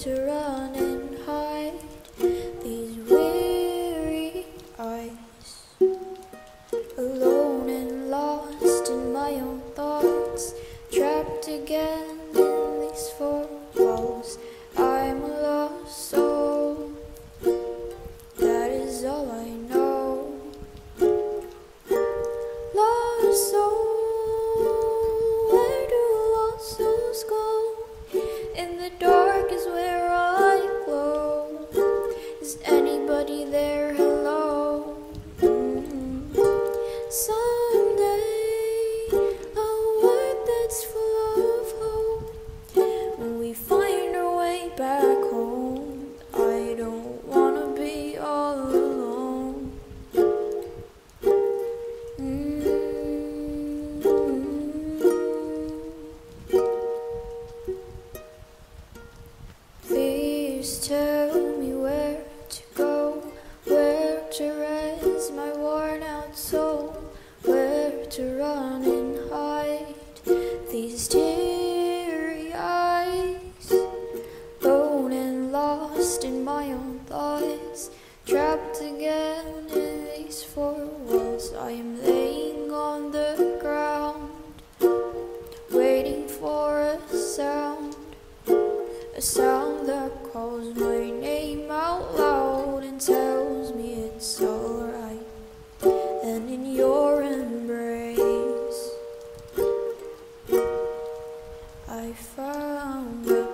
to run and hide these weary eyes. Alone and lost in my own thoughts, trapped again Is anybody there? Hello. Mm. Someday, a world that's full of hope. When we find our way back home, I don't wanna be all alone. Mm. Please tell to rest my worn out soul, where to run and hide these teary eyes. Lone and lost in my own thoughts, trapped again in these four walls. I am laying on the ground, waiting for a sound. A sound that calls my name out loud and tells it's alright. And in your embrace, I found a